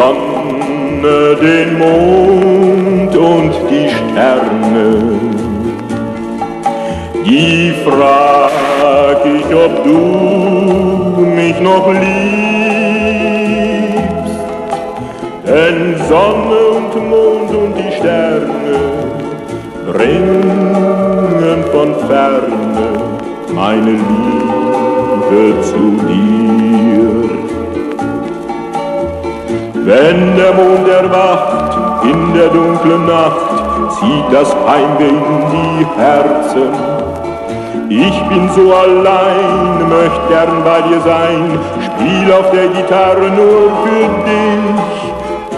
Sonne, den Mond und die Sterne. Die frag ich, ob du mich noch liebst. Denn Sonne und Mond und die Sterne bringen von ferne meine Liebe zu dir. Wenn der Mond erwacht in der dunklen Nacht, zieht das Heimweh in die Herzen. Ich bin so allein, möcht gern bei dir sein, spiel auf der Gitarre nur für dich.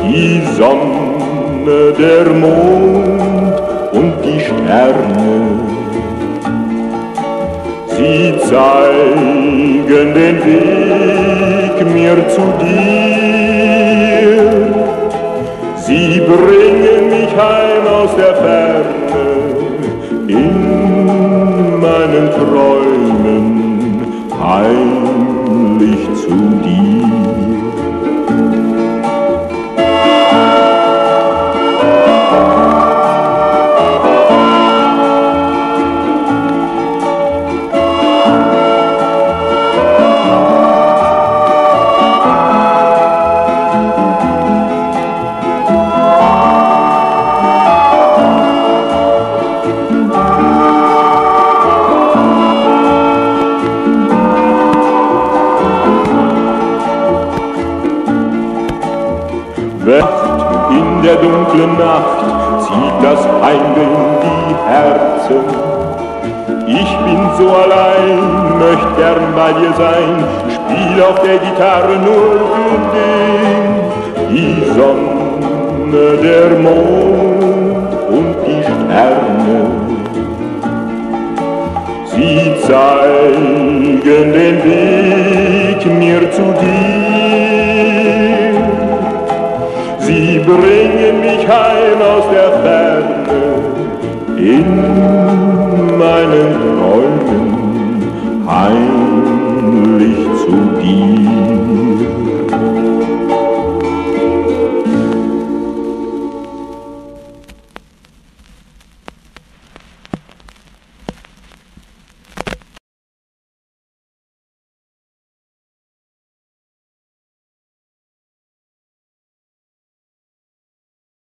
Die Sonne, der Mond und die Sterne. Sie zeigen den Weg mir zu dir. Bringen mich heim aus der Ferne in meinen Träumen heimlich Wacht in der dunklen Nacht, zieht das Heimweh in die Herzen. Ich bin so allein, möcht gern bei dir sein, spiel auf der Gitarre nur für dich. Die Sonne, der Mond und die Sterne. Sie zeigen den Weg mir zu dir. Bringen mich heim aus der Ferne in meinen Träumen. Heimlich